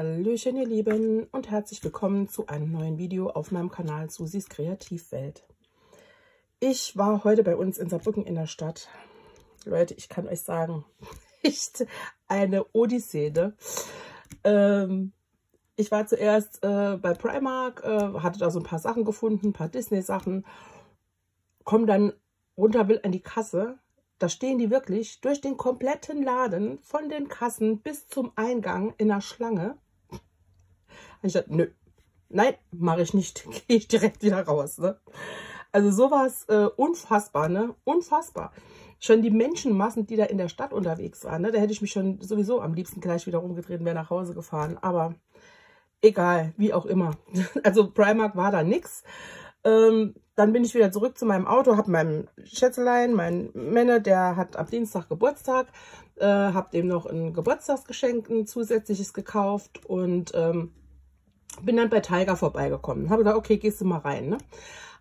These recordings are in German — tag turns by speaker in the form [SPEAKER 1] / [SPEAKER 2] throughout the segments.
[SPEAKER 1] Hallöchen ihr Lieben und herzlich willkommen zu einem neuen Video auf meinem Kanal Susis Kreativwelt. Ich war heute bei uns in Saarbrücken in der Stadt. Leute, ich kann euch sagen, echt eine Odyssee. Ne? Ähm, ich war zuerst äh, bei Primark, äh, hatte da so ein paar Sachen gefunden, ein paar Disney-Sachen, komme dann runter, will an die Kasse da stehen die wirklich durch den kompletten Laden, von den Kassen bis zum Eingang in der Schlange. Ich dachte, nö, nein, mache ich nicht, gehe ich direkt wieder raus. Ne? Also sowas äh, unfassbar, ne? Unfassbar. Schon die Menschenmassen, die da in der Stadt unterwegs waren, ne? da hätte ich mich schon sowieso am liebsten gleich wieder rumgedreht wäre nach Hause gefahren. Aber egal, wie auch immer. Also Primark war da nichts. Ähm, dann bin ich wieder zurück zu meinem Auto, habe meinem Schätzelein, mein Männer, der hat am Dienstag Geburtstag, äh, habe dem noch ein Geburtstagsgeschenk, ein zusätzliches gekauft und ähm, bin dann bei Tiger vorbeigekommen. Habe gesagt, okay, gehst du mal rein. Ne?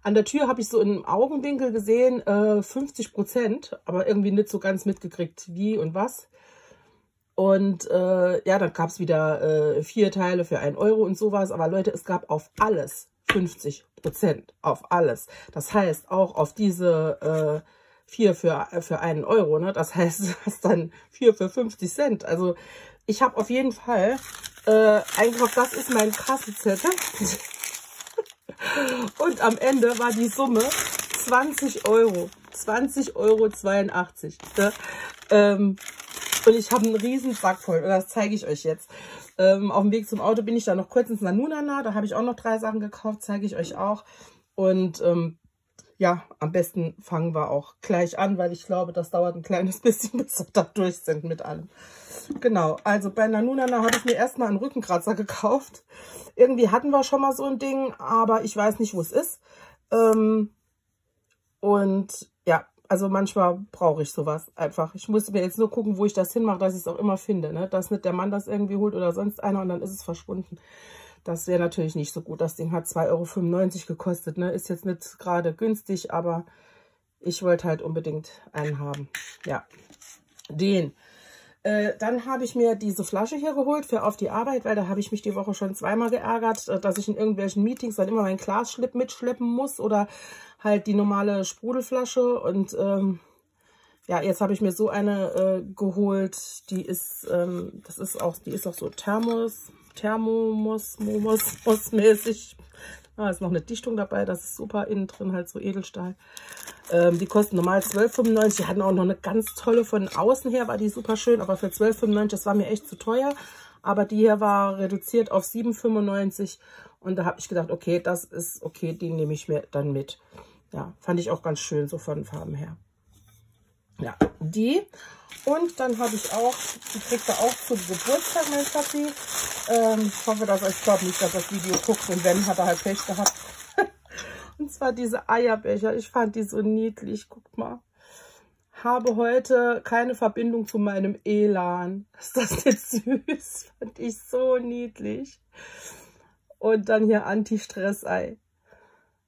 [SPEAKER 1] An der Tür habe ich so im Augenwinkel gesehen, äh, 50 Prozent, aber irgendwie nicht so ganz mitgekriegt, wie und was. Und äh, ja, dann gab es wieder äh, vier Teile für ein Euro und sowas. Aber Leute, es gab auf alles 50 Prozent auf alles. Das heißt auch auf diese äh, 4 für, für einen Euro. Ne? Das heißt, du hast dann 4 für 50 Cent. Also ich habe auf jeden Fall, äh, eigentlich das ist mein Kassenzettel. Und am Ende war die Summe 20 Euro. 20 Euro 82. Ne? Ähm, und ich habe einen riesen Sack voll. Und das zeige ich euch jetzt. Ähm, auf dem Weg zum Auto bin ich da noch kurz ins Nanunana. Da habe ich auch noch drei Sachen gekauft, zeige ich euch auch. Und ähm, ja, am besten fangen wir auch gleich an, weil ich glaube, das dauert ein kleines bisschen, bis wir da durch sind mit allem. Genau, also bei Nanunana habe ich mir erstmal einen Rückenkratzer gekauft. Irgendwie hatten wir schon mal so ein Ding, aber ich weiß nicht, wo es ist. Ähm, und ja, also manchmal brauche ich sowas einfach. Ich muss mir jetzt nur gucken, wo ich das hinmache, dass ich es auch immer finde. Ne? Dass nicht der Mann das irgendwie holt oder sonst einer und dann ist es verschwunden. Das wäre natürlich nicht so gut. Das Ding hat 2,95 Euro gekostet. Ne? Ist jetzt nicht gerade günstig, aber ich wollte halt unbedingt einen haben. Ja, den. Äh, dann habe ich mir diese Flasche hier geholt für auf die Arbeit, weil da habe ich mich die Woche schon zweimal geärgert, äh, dass ich in irgendwelchen Meetings dann immer mein Glasschlipp mitschleppen muss oder halt die normale Sprudelflasche. Und ähm, ja, jetzt habe ich mir so eine äh, geholt, die ist, ähm, das ist auch, die ist auch so Thermos, Thermomos, Momos, mäßig. Da ist noch eine Dichtung dabei, das ist super. Innen drin halt so Edelstahl. Ähm, die kosten normal 12,95. Die hatten auch noch eine ganz tolle von außen her, war die super schön. Aber für 12,95, das war mir echt zu teuer. Aber die hier war reduziert auf 7,95. Und da habe ich gedacht, okay, das ist okay, die nehme ich mir dann mit. Ja, fand ich auch ganz schön, so von Farben her. Ja, die. Und dann habe ich auch, die kriegt er auch zum Geburtstag, mein Schatzi. Ähm, ich hoffe, dass euch glaubt nicht, dass das Video guckt. Und wenn, hat er halt Pech gehabt. und zwar diese Eierbecher. Ich fand die so niedlich. Guckt mal. Habe heute keine Verbindung zu meinem Elan. Ist das nicht süß? Fand ich so niedlich. Und dann hier Anti-Stress-Ei.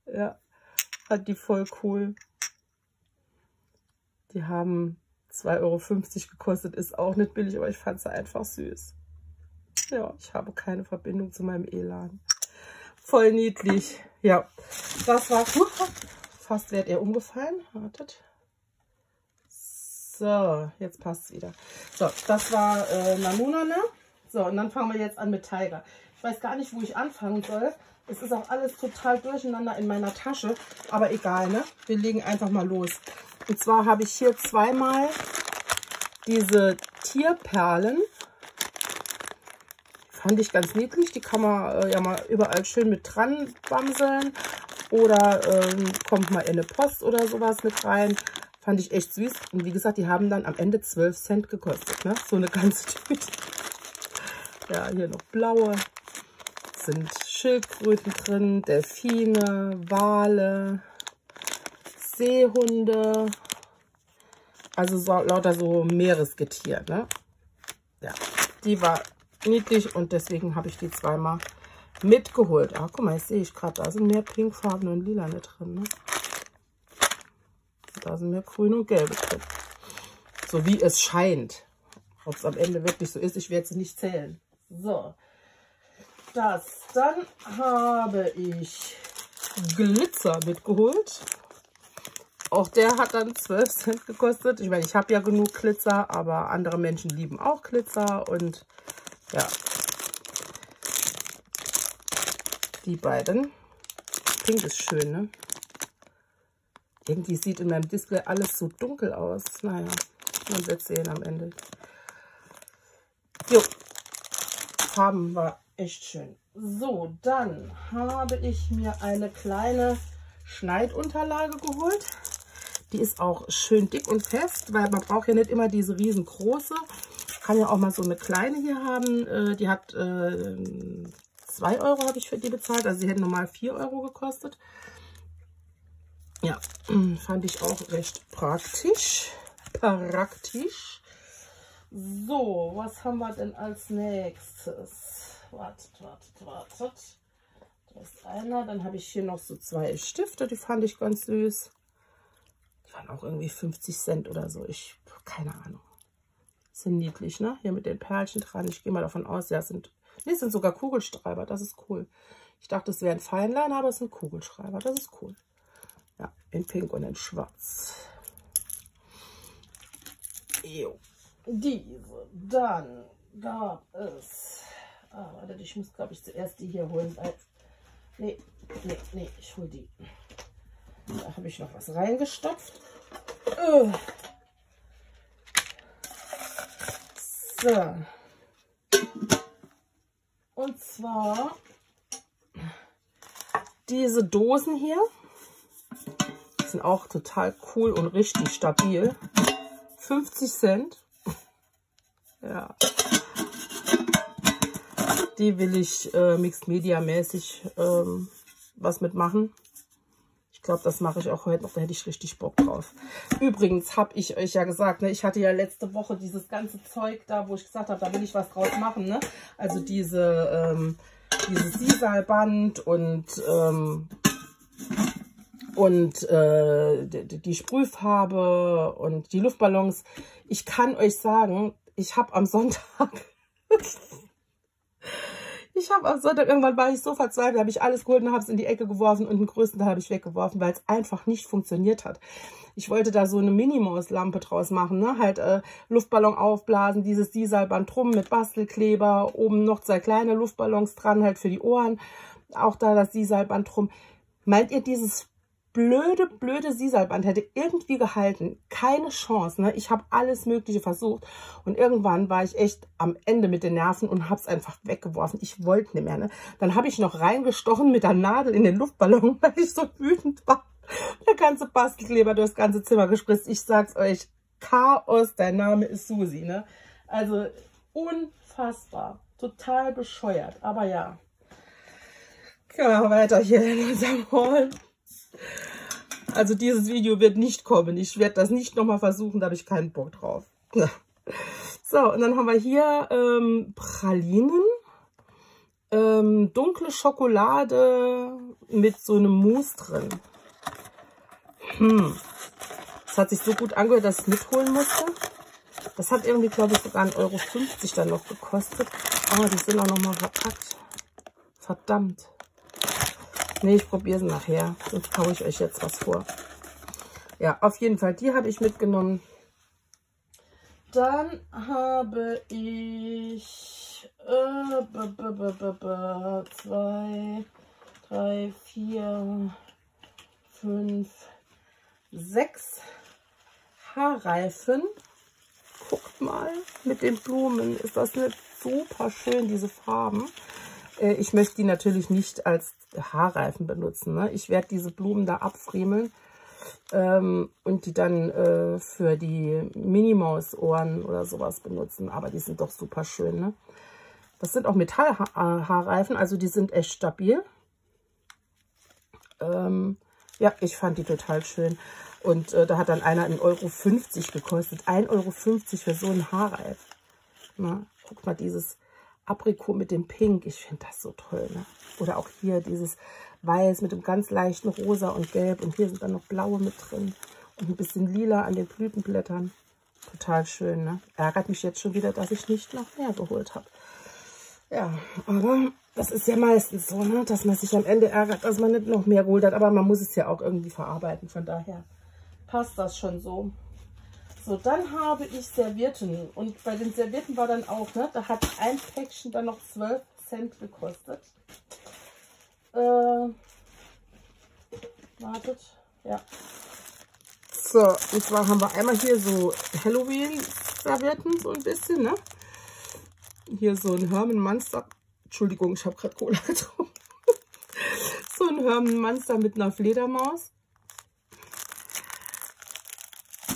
[SPEAKER 1] Ja, fand die voll cool. Die haben 2,50 Euro gekostet. Ist auch nicht billig, aber ich fand sie einfach süß. Ja, ich habe keine Verbindung zu meinem Elan. Voll niedlich. Ja, das war fast wäre er umgefallen. Wartet. So, jetzt passt es wieder. So, das war äh, Nanuna, ne? So, und dann fangen wir jetzt an mit Tiger. Ich weiß gar nicht, wo ich anfangen soll. Es ist auch alles total durcheinander in meiner Tasche. Aber egal, ne? Wir legen einfach mal los. Und zwar habe ich hier zweimal diese Tierperlen Fand ich ganz niedlich. Die kann man äh, ja mal überall schön mit dran bamseln. Oder ähm, kommt mal in eine Post oder sowas mit rein. Fand ich echt süß. Und wie gesagt, die haben dann am Ende 12 Cent gekostet. Ne? So eine ganze Tüte. Ja, hier noch blaue. Sind Schildkröten drin, Delfine, Wale, Seehunde. Also so, lauter so Meeresgetier. Ne? Ja, die war niedlich und deswegen habe ich die zweimal mitgeholt. Ah, guck mal, jetzt sehe ich gerade, da sind mehr pinkfarbene und lila drin. Ne? Da sind mehr grün und gelbe drin. So wie es scheint. Ob es am Ende wirklich so ist, ich werde sie nicht zählen. So, das. Dann habe ich Glitzer mitgeholt. Auch der hat dann 12 Cent gekostet. Ich meine, ich habe ja genug Glitzer, aber andere Menschen lieben auch Glitzer. Und ja, die beiden. Pink ist schön, ne? Irgendwie sieht in meinem Display alles so dunkel aus. Naja, man wird sehen am Ende. Jo, Farben war echt schön. So, dann habe ich mir eine kleine Schneidunterlage geholt. Die ist auch schön dick und fest, weil man braucht ja nicht immer diese riesengroße. Kann ja auch mal so eine kleine hier haben. Äh, die hat äh, 2 Euro habe ich für die bezahlt. Also sie hätten normal 4 Euro gekostet. Ja, fand ich auch recht praktisch. Praktisch. So, was haben wir denn als nächstes? Wartet, wartet, wartet. Da ist einer. Dann habe ich hier noch so zwei Stifte. Die fand ich ganz süß. Waren auch irgendwie 50 Cent oder so. Ich, keine Ahnung. Sind niedlich, ne? Hier mit den Perlchen dran. Ich gehe mal davon aus, ja, sind Ne, sind sogar Kugelschreiber. Das ist cool. Ich dachte, es wären Feinliner, aber es sind Kugelschreiber. Das ist cool. Ja, in Pink und in Schwarz. Jo. Diese. Dann gab es... Ah, warte, ich muss, glaube ich, zuerst die hier holen. Weil, nee, nee, nee, ich hole die. Da habe ich noch was reingestopft. Uh. So. Und zwar diese Dosen hier. Sind auch total cool und richtig stabil. 50 Cent. ja. Die will ich äh, Mixed Media mäßig ähm, was mitmachen. Ich glaube, das mache ich auch heute noch. Da hätte ich richtig Bock drauf. Übrigens habe ich euch ja gesagt, ne, ich hatte ja letzte Woche dieses ganze Zeug da, wo ich gesagt habe, da will ich was draus machen. Ne? Also diese, ähm, dieses Sisalband und, ähm, und äh, die, die Sprühfarbe und die Luftballons. Ich kann euch sagen, ich habe am Sonntag Ich habe am Sonntag, irgendwann war ich so verzweifelt, habe ich alles geholt und habe es in die Ecke geworfen und den größten Teil habe ich weggeworfen, weil es einfach nicht funktioniert hat. Ich wollte da so eine Minimaus-Lampe draus machen, ne? halt äh, Luftballon aufblasen, dieses Dieselband drum mit Bastelkleber, oben noch zwei kleine Luftballons dran, halt für die Ohren, auch da das Dieselband drum. Meint ihr, dieses blöde, blöde Sisalband hätte irgendwie gehalten. Keine Chance. Ne? Ich habe alles Mögliche versucht. Und irgendwann war ich echt am Ende mit den Nerven und habe es einfach weggeworfen. Ich wollte nicht mehr. Ne? Dann habe ich noch reingestochen mit der Nadel in den Luftballon, weil ich so wütend war. Der ganze Bastelkleber durchs ganze Zimmer gespritzt. Ich sag's euch, Chaos, dein Name ist Susi. Ne? Also unfassbar. Total bescheuert. Aber ja. Ja, weiter hier in unserem Haul. Also dieses Video wird nicht kommen. Ich werde das nicht nochmal versuchen, da habe ich keinen Bock drauf. So, und dann haben wir hier ähm, Pralinen. Ähm, dunkle Schokolade mit so einem Mousse drin. Hm. Das hat sich so gut angehört, dass ich mitholen musste. Das hat irgendwie, glaube ich, sogar 1,50 Euro dann noch gekostet. Aber die sind auch nochmal verpackt. Verdammt. Nee, ich probiere sie nachher. Sonst kaue ich euch jetzt was vor. Ja, auf jeden Fall, die habe ich mitgenommen. Dann habe ich äh, b -b -b zwei, drei, vier, fünf, sechs Haarreifen. Guckt mal, mit den Blumen ist das nicht super schön, diese Farben. Äh, ich möchte die natürlich nicht als Haarreifen benutzen. Ne? Ich werde diese Blumen da abfriemeln ähm, und die dann äh, für die Minimaus-Ohren oder sowas benutzen. Aber die sind doch super schön. Ne? Das sind auch Metallhaarreifen, also die sind echt stabil. Ähm, ja, ich fand die total schön. Und äh, da hat dann einer 1,50 Euro gekostet. 1,50 Euro für so einen Haarreif. Na, guck mal, dieses Aprikot mit dem Pink. Ich finde das so toll. Ne? Oder auch hier dieses Weiß mit dem ganz leichten Rosa und Gelb. Und hier sind dann noch blaue mit drin. Und ein bisschen lila an den Blütenblättern. Total schön. Ne? Ärgert mich jetzt schon wieder, dass ich nicht noch mehr geholt habe. Ja, aber das ist ja meistens so, ne, dass man sich am Ende ärgert, dass man nicht noch mehr geholt hat. Aber man muss es ja auch irgendwie verarbeiten. Von daher passt das schon so. So, dann habe ich Servietten. Und bei den Servietten war dann auch, ne, da hat ein Päckchen dann noch 12 Cent gekostet. Äh, wartet, ja. So, und zwar haben wir einmal hier so Halloween-Servietten, so ein bisschen, ne? Hier so ein Herman Monster. Entschuldigung, ich habe gerade Cola getrunken. so ein Herman Monster mit einer Fledermaus.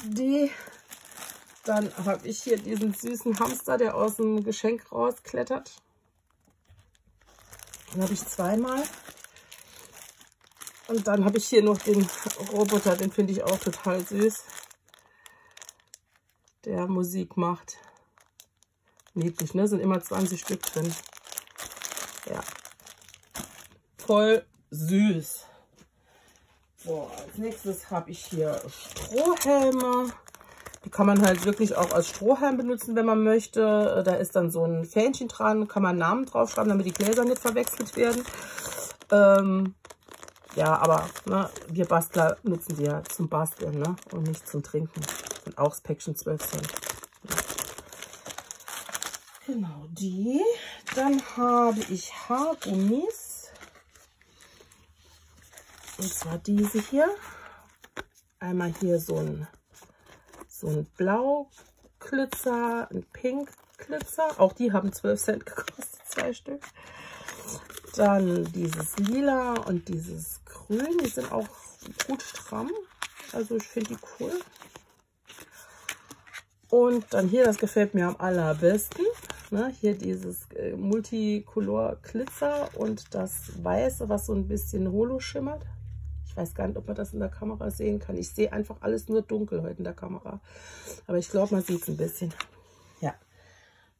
[SPEAKER 1] Die dann habe ich hier diesen süßen Hamster, der aus dem Geschenk rausklettert. Den habe ich zweimal. Und dann habe ich hier noch den Roboter, den finde ich auch total süß. Der Musik macht. Niedlich, ne? Sind immer 20 Stück drin. Ja. Voll süß. So, als nächstes habe ich hier Strohhelme. Die kann man halt wirklich auch als Strohhalm benutzen, wenn man möchte. Da ist dann so ein Fähnchen dran, kann man Namen draufschreiben, damit die Gläser nicht verwechselt werden. Ähm, ja, aber ne, wir Bastler nutzen die ja zum Basteln ne? und nicht zum Trinken. Und auch das Päckchen 12 Cent. Genau, die. Dann habe ich Haargummis. Und zwar diese hier. Einmal hier so ein so ein Blau Glitzer, ein Pink Glitzer. Auch die haben 12 Cent gekostet, zwei Stück. Dann dieses Lila und dieses Grün. Die sind auch gut stramm. Also ich finde die cool. Und dann hier, das gefällt mir am allerbesten. Ne, hier dieses äh, Multicolor Glitzer und das Weiße, was so ein bisschen holo schimmert. Weiß gar nicht, ob man das in der Kamera sehen kann. Ich sehe einfach alles nur dunkel heute in der Kamera. Aber ich glaube, man sieht es ein bisschen. Ja,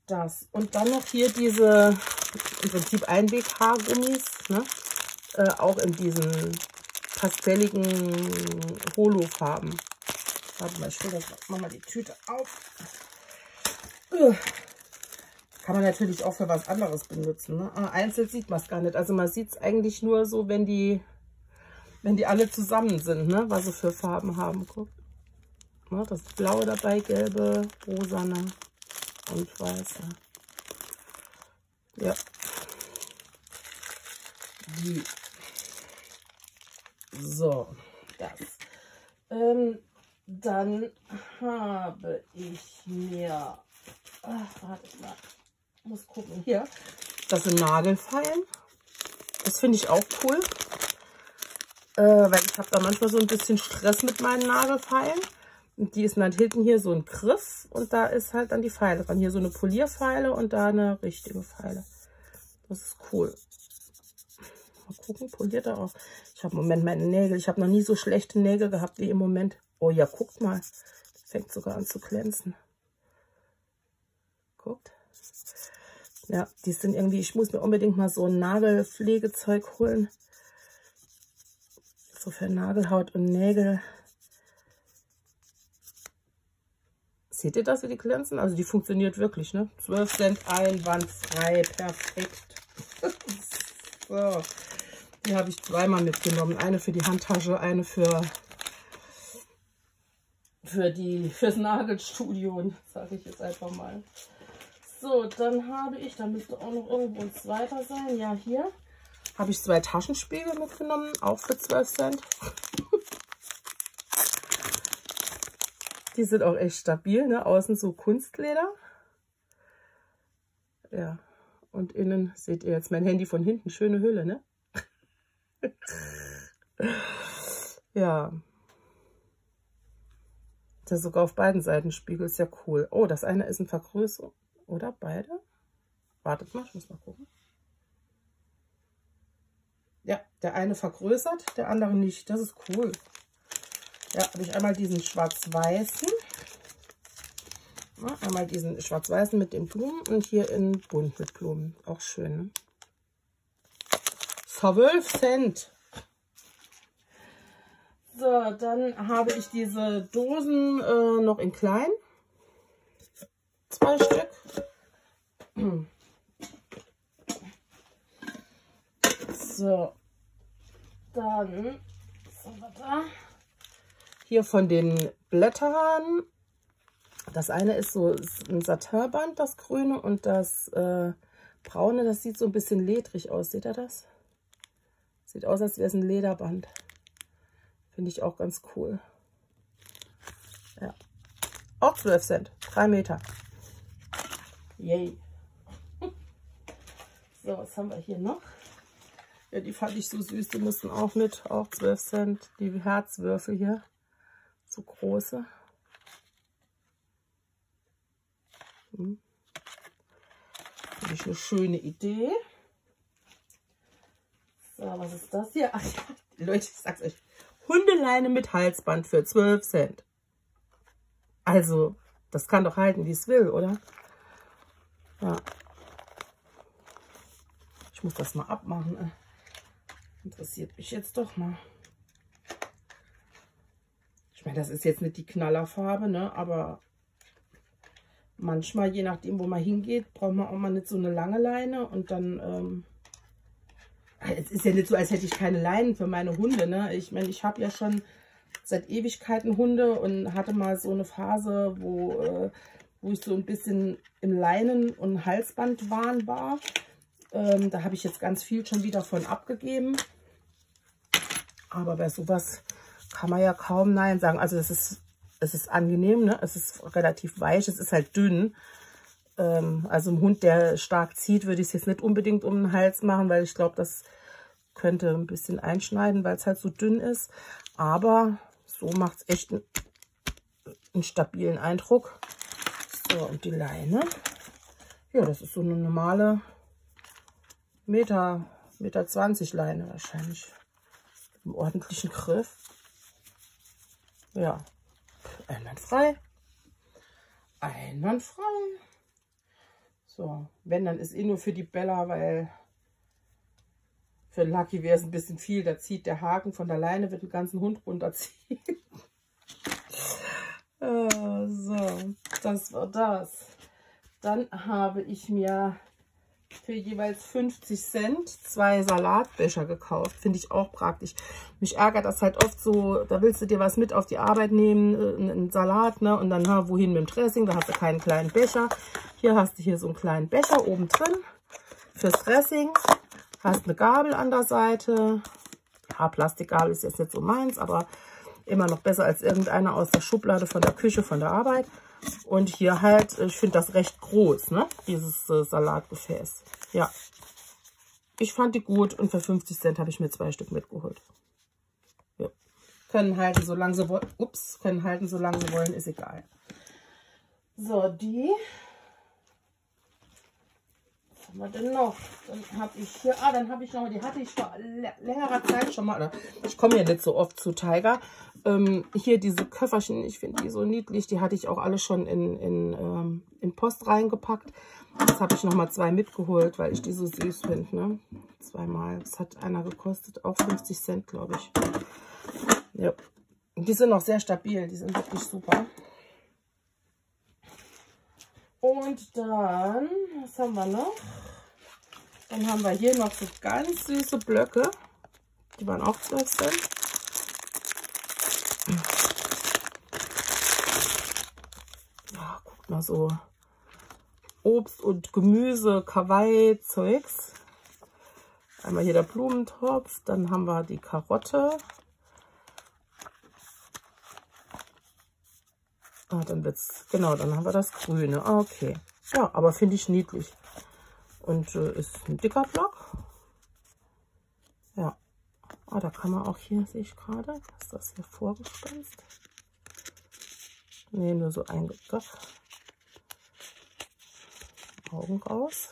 [SPEAKER 1] das. Und dann noch hier diese, im Prinzip Einweg-Haargummis. Ne? Äh, auch in diesen pastelligen Holo-Farben. Warte mal, ich hole das mal die Tüte auf. Kann man natürlich auch für was anderes benutzen. Ne? Aber einzeln sieht man es gar nicht. Also man sieht es eigentlich nur so, wenn die wenn die alle zusammen sind, ne? was sie für Farben haben. Guck. Ja, das blaue dabei, gelbe, rosane und weiße. Ja. Die. So, das. Ähm, dann habe ich mir, ach, warte mal, muss gucken, hier, das sind Nagelfeilen. Das finde ich auch cool. Äh, weil ich habe da manchmal so ein bisschen Stress mit meinen Nagelfeilen. Und die ist dann hinten hier so ein Griff und da ist halt dann die Pfeile dran. Hier so eine Polierpfeile und da eine richtige Pfeile. Das ist cool. Mal gucken, poliert er auch. Ich habe im Moment meine Nägel. Ich habe noch nie so schlechte Nägel gehabt wie im Moment. Oh ja, guckt mal. Fängt sogar an zu glänzen. Guckt. Ja, die sind irgendwie, ich muss mir unbedingt mal so ein Nagelpflegezeug holen so für Nagelhaut und Nägel. Seht ihr das, wie die glänzen? Also die funktioniert wirklich, ne? 12 Cent einwandfrei, perfekt. so, die habe ich zweimal mitgenommen. Eine für die Handtasche, eine für für die fürs Nagelstudio, sage ich jetzt einfach mal. So, dann habe ich, da müsste auch noch irgendwo ein zweiter sein. Ja, hier habe ich zwei Taschenspiegel mitgenommen, auch für 12 Cent. Die sind auch echt stabil, ne? Außen so Kunstleder. Ja, und innen seht ihr jetzt mein Handy von hinten. Schöne Hülle, ne? ja. Ist sogar auf beiden Seiten Spiegel, ist ja cool. Oh, das eine ist ein Vergrößerung. Oder beide? Wartet mal, ich muss mal gucken. Ja, der eine vergrößert, der andere nicht. Das ist cool. Ja, habe ich einmal diesen schwarz-weißen. Ja, einmal diesen schwarz-weißen mit den Blumen und hier in bunt mit Blumen. Auch schön. Ne? 12 Cent. So, dann habe ich diese Dosen äh, noch in klein. Zwei Stück. So, dann wir da. Hier von den Blättern. Das eine ist so ein Satinband, das grüne, und das äh, braune, das sieht so ein bisschen ledrig aus. Seht ihr das? Sieht aus, als wäre es ein Lederband. Finde ich auch ganz cool. Ja. Auch 12 Cent. 3 Meter. Yay. So, was haben wir hier noch? Ja, die fand ich so süß. Die mussten auch mit. Auch 12 Cent. Die Herzwürfel hier. So große. Hm. Finde ich eine schöne Idee. So, was ist das hier? Ach ja, Leute, ich sag's euch. Hundeleine mit Halsband für 12 Cent. Also, das kann doch halten, wie es will, oder? Ja. Ich muss das mal abmachen. Interessiert mich jetzt doch mal. Ich meine, das ist jetzt nicht die Knallerfarbe, ne? Aber manchmal, je nachdem, wo man hingeht, braucht man auch mal nicht so eine lange Leine. Und dann, ähm, es ist ja nicht so, als hätte ich keine Leinen für meine Hunde, ne? Ich meine, ich habe ja schon seit Ewigkeiten Hunde und hatte mal so eine Phase, wo, äh, wo ich so ein bisschen im Leinen- und Halsbandwahn war. Ähm, da habe ich jetzt ganz viel schon wieder von abgegeben. Aber bei sowas kann man ja kaum Nein sagen. Also es ist, es ist angenehm, ne? es ist relativ weich, es ist halt dünn. Ähm, also ein Hund, der stark zieht, würde ich es jetzt nicht unbedingt um den Hals machen, weil ich glaube, das könnte ein bisschen einschneiden, weil es halt so dünn ist. Aber so macht es echt einen, einen stabilen Eindruck. So, und die Leine. Ja, das ist so eine normale Meter, Meter 20 Leine wahrscheinlich. Im ordentlichen Griff. Ja, einwandfrei. Einwandfrei. So, wenn, dann ist eh nur für die Bella, weil für Lucky wäre es ein bisschen viel. Da zieht der Haken von der Leine, wird den ganzen Hund runterziehen. äh, so, das war das. Dann habe ich mir für jeweils 50 Cent zwei Salatbecher gekauft. Finde ich auch praktisch. Mich ärgert das halt oft so, da willst du dir was mit auf die Arbeit nehmen, äh, einen Salat, ne? Und dann, na, wohin mit dem Dressing? Da hast du keinen kleinen Becher. Hier hast du hier so einen kleinen Becher oben drin fürs Dressing. Hast eine Gabel an der Seite. Ja, Plastikgabel ist jetzt nicht so meins, aber immer noch besser als irgendeiner aus der Schublade von der Küche, von der Arbeit. Und hier halt, ich finde das recht groß, ne? Dieses äh, Salatgefäß. Ja. Ich fand die gut und für 50 Cent habe ich mir zwei Stück mitgeholt. Ja. Können halten, solange sie wollen. Ups, können halten, solange sie wollen, ist egal. So, die. Haben wir denn noch? Dann habe ich hier, ah, dann habe ich noch, die hatte ich vor längerer Zeit schon mal. Ich komme ja nicht so oft zu Tiger. Ähm, hier diese Köfferchen, ich finde die so niedlich. Die hatte ich auch alle schon in, in, ähm, in Post reingepackt. Jetzt habe ich nochmal zwei mitgeholt, weil ich die so süß finde. Ne? Zweimal. Das hat einer gekostet. Auch 50 Cent, glaube ich. Ja. Die sind noch sehr stabil. Die sind wirklich super. Und dann, was haben wir noch? Dann haben wir hier noch so ganz süße Blöcke. Die waren auch 12 Cent. Ja, guckt mal so. Obst und Gemüse, Kawaii-Zeugs. Einmal hier der Blumentopf, dann haben wir die Karotte. Ah, dann wird's, genau, dann haben wir das Grüne. Okay. Ja, aber finde ich niedlich. Und äh, ist ein dicker Block. Ja. Ah, da kann man auch hier, sehe ich gerade, ist das hier vorgespannt. Ne, nur so eingedockt. Augen raus.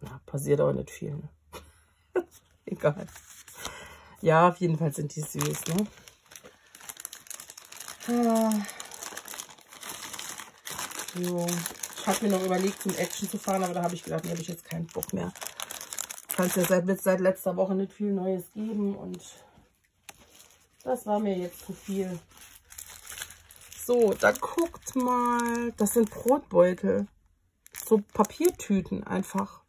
[SPEAKER 1] Na, passiert auch nicht viel. Ne? Egal. Ja, auf jeden Fall sind die süß, ne? Ah. So. Ich habe mir noch überlegt, zum Action zu fahren, aber da habe ich gedacht, nee, habe ich jetzt keinen Bock mehr. Kann es ja seit, seit letzter Woche nicht viel Neues geben und das war mir jetzt zu viel. So, da guckt mal. Das sind Brotbeutel. so Papiertüten einfach.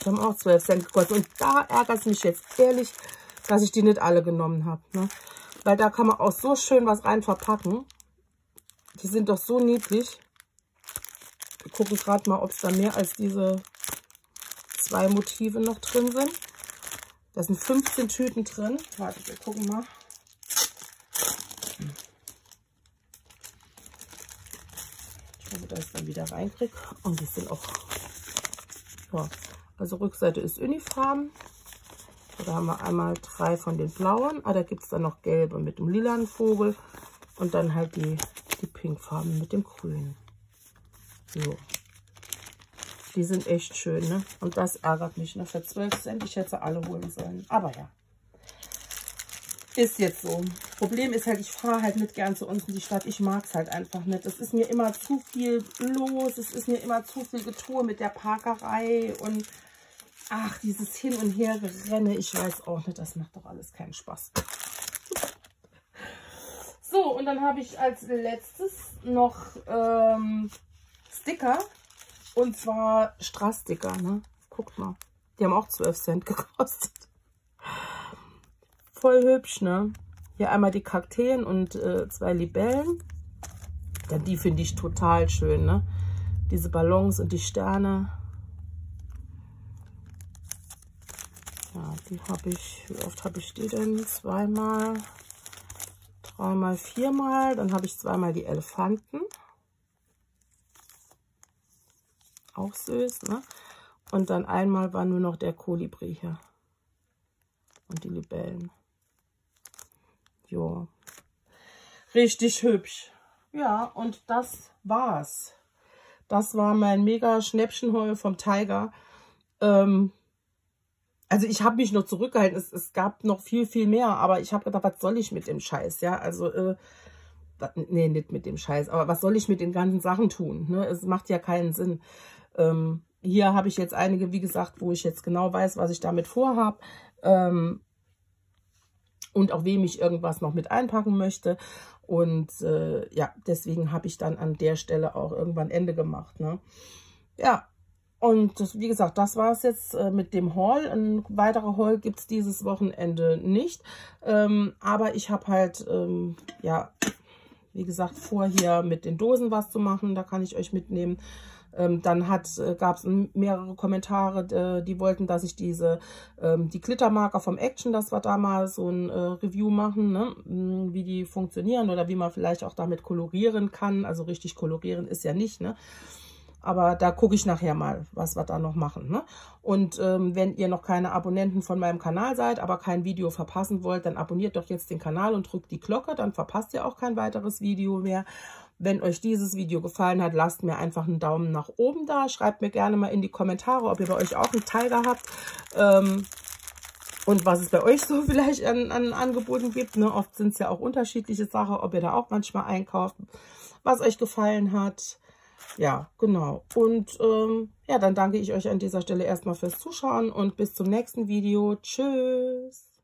[SPEAKER 1] Die haben auch 12 Cent gekostet. Und da ärgert es mich jetzt ehrlich, dass ich die nicht alle genommen habe. Ne? Weil da kann man auch so schön was rein verpacken. Die sind doch so niedlich. Gucken gerade mal, ob es da mehr als diese zwei Motive noch drin sind. Da sind 15 Tüten drin. Warte, wir gucken mal. Ich hoffe, dass ich dann wieder reinkriege. Und die sind auch, ja, also Rückseite ist Unifarben. Da haben wir einmal drei von den blauen. Ah, da gibt es dann noch gelbe mit dem lilanen Vogel. Und dann halt die, die pinkfarben mit dem grünen. So. Die sind echt schön, ne? Und das ärgert mich, ne? Für 12 Cent, ich hätte alle holen sollen. Aber ja. Ist jetzt so. Problem ist halt, ich fahre halt nicht gern zu uns in die Stadt. Ich mag es halt einfach nicht. Es ist mir immer zu viel los. Es ist mir immer zu viel Getue mit der Parkerei. Und ach, dieses Hin- und Hergerenne. Ich weiß auch nicht, das macht doch alles keinen Spaß. So, und dann habe ich als letztes noch ähm, Sticker. Und zwar Straßsticker, ne? Guckt mal. Die haben auch 12 Cent gekostet. Voll hübsch, ne? Hier einmal die Kakteen und äh, zwei Libellen. Ja, die finde ich total schön, ne? Diese Ballons und die Sterne. Ja, die habe ich, wie oft habe ich die denn? Zweimal, dreimal, viermal. Dann habe ich zweimal die Elefanten. Auch süß, ne? Und dann einmal war nur noch der Kolibri hier. Und die Libellen. Jo. Richtig hübsch. Ja, und das war's. Das war mein mega Schnäppchenheul vom Tiger. Ähm, also ich habe mich noch zurückgehalten. Es, es, gab noch viel, viel mehr. Aber ich habe gedacht, was soll ich mit dem Scheiß? Ja, also... Äh, nee, nicht mit dem Scheiß, aber was soll ich mit den ganzen Sachen tun? Ne? Es macht ja keinen Sinn. Ähm, hier habe ich jetzt einige, wie gesagt, wo ich jetzt genau weiß, was ich damit vorhabe. Ähm, und auch wem ich irgendwas noch mit einpacken möchte. Und äh, ja, deswegen habe ich dann an der Stelle auch irgendwann Ende gemacht. Ne? Ja, und das, wie gesagt, das war es jetzt äh, mit dem Haul. Ein weiterer Haul gibt es dieses Wochenende nicht. Ähm, aber ich habe halt, ähm, ja, wie gesagt, vor hier mit den Dosen was zu machen. Da kann ich euch mitnehmen. Ähm, dann äh, gab es mehrere Kommentare, äh, die wollten, dass ich diese, ähm, die Glittermarker vom Action, das wir da mal so ein äh, Review machen, ne? Wie die funktionieren oder wie man vielleicht auch damit kolorieren kann. Also richtig kolorieren ist ja nicht, ne? Aber da gucke ich nachher mal, was wir da noch machen. Ne? Und ähm, wenn ihr noch keine Abonnenten von meinem Kanal seid, aber kein Video verpassen wollt, dann abonniert doch jetzt den Kanal und drückt die Glocke. Dann verpasst ihr auch kein weiteres Video mehr. Wenn euch dieses Video gefallen hat, lasst mir einfach einen Daumen nach oben da. Schreibt mir gerne mal in die Kommentare, ob ihr bei euch auch einen Tiger habt. Ähm, und was es bei euch so vielleicht an, an Angeboten gibt. Ne? Oft sind es ja auch unterschiedliche Sachen, ob ihr da auch manchmal einkauft, was euch gefallen hat. Ja, genau. Und ähm, ja, dann danke ich euch an dieser Stelle erstmal fürs Zuschauen und bis zum nächsten Video. Tschüss.